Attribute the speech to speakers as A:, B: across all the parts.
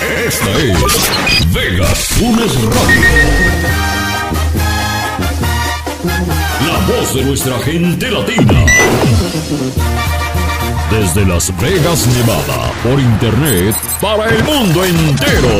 A: Esta es Vegas Funes Radio. La voz de nuestra gente latina. Desde Las Vegas, Nevada, por internet, para el mundo entero.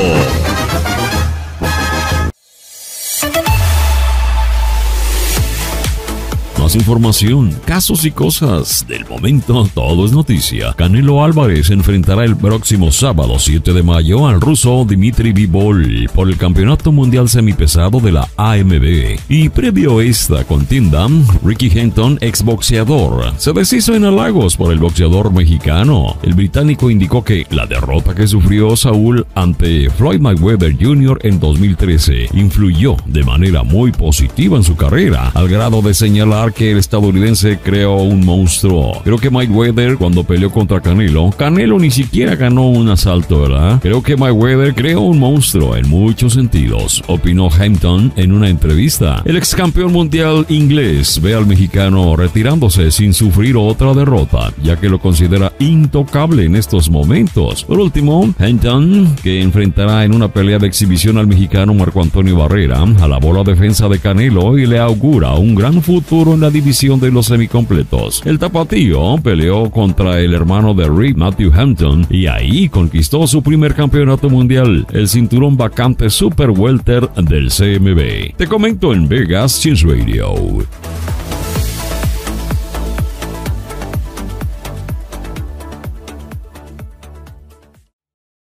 A: Información, casos y cosas. Del momento, todo es noticia. Canelo Álvarez enfrentará el próximo sábado 7 de mayo al ruso Dimitri Vivol por el Campeonato Mundial Semipesado de la AMB. Y previo a esta contienda, Ricky Henton, exboxeador, se deshizo en halagos por el boxeador mexicano. El británico indicó que la derrota que sufrió Saúl ante Floyd Mayweather Jr. en 2013 influyó de manera muy positiva en su carrera, al grado de señalar que el estadounidense creó un monstruo. Creo que Mayweather cuando peleó contra Canelo, Canelo ni siquiera ganó un asalto, ¿verdad? Creo que Mayweather creó un monstruo en muchos sentidos, opinó Hampton en una entrevista. El ex campeón mundial inglés ve al mexicano retirándose sin sufrir otra derrota, ya que lo considera intocable en estos momentos. Por último, Hampton, que enfrentará en una pelea de exhibición al mexicano Marco Antonio Barrera, alabó la defensa de Canelo y le augura un gran futuro la división de los semicompletos. El tapatío peleó contra el hermano de Rick, Matthew Hampton, y ahí conquistó su primer campeonato mundial, el cinturón vacante Super Welter del CMB. Te comento en Vegas Cheese Radio.